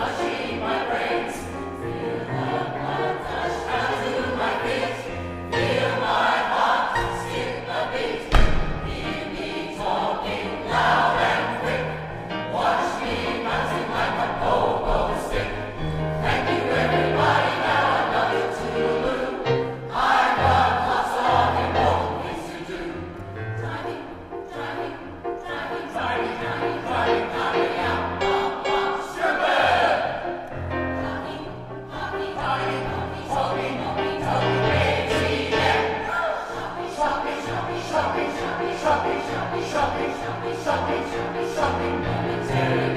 my sheep, my praise. Something, something, something, something, something. shopping,